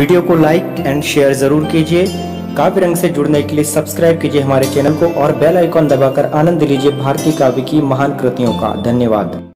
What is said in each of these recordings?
Video को like and share ज़रूर कीजिए। काव्य रंग से जुड़ने के लिए सब्सक्राइब कीजिए हमारे चैनल को और बेल आइकॉन दबाकर आनंद लीजिए भारतीय काव्य की महान कृतियों का। धन्यवाद।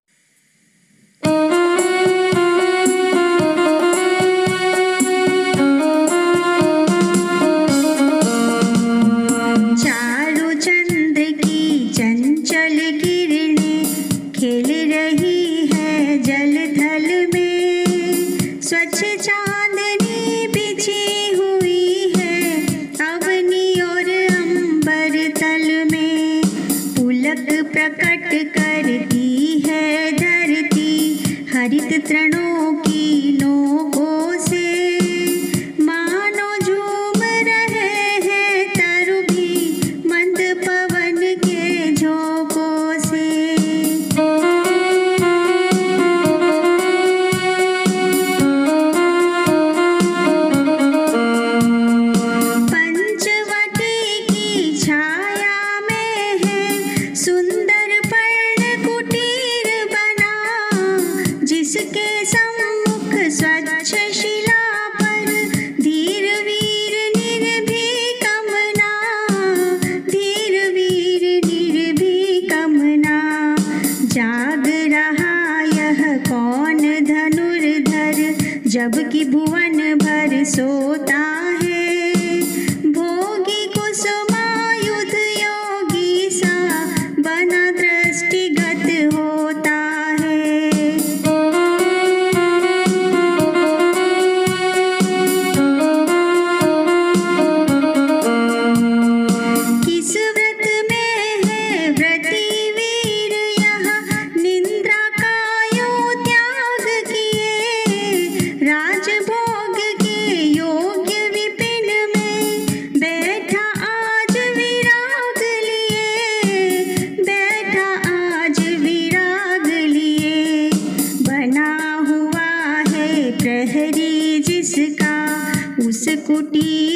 Bye.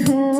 हूँ